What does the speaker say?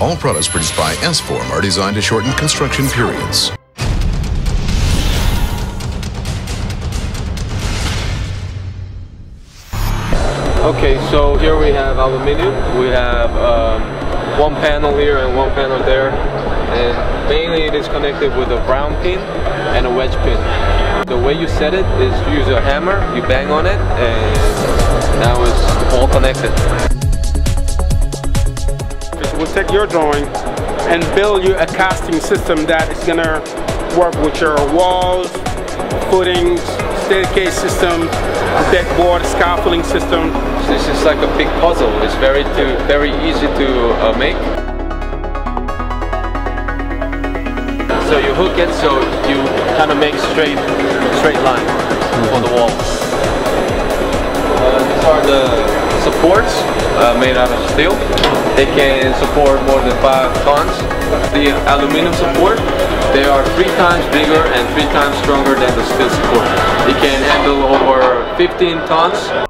All products produced by S-Form are designed to shorten construction periods. Okay, so here we have aluminium. We have um, one panel here and one panel there. And mainly it is connected with a round pin and a wedge pin. The way you set it is you use a hammer, you bang on it, and now it's all connected. We'll take your drawing and build you a casting system that is gonna work with your walls, footings, staircase system, deck board, scaffolding system. This is like a big puzzle. It's very to, very easy to uh, make. So you hook it so you kind of make straight straight line on the wall. Uh, these are the supports uh, made out of steel. They can support more than 5 tons. The aluminum support, they are 3 times bigger and 3 times stronger than the steel support. It can handle over 15 tons.